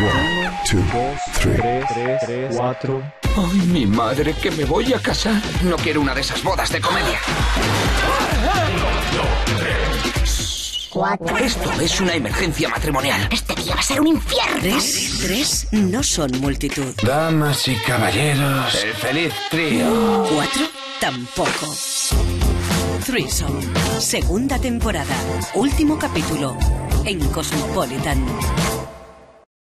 One, two, three. Tres, tres, tres, cuatro. Ay, mi madre, que me voy a casar. No quiero una de esas bodas de comedia. Cuatro. Esto es una emergencia matrimonial. Este día va a ser un infierno. Tres, tres no son multitud. Damas y caballeros, el feliz trío. Cuatro tampoco. Threesome, segunda temporada, último capítulo, en Cosmopolitan.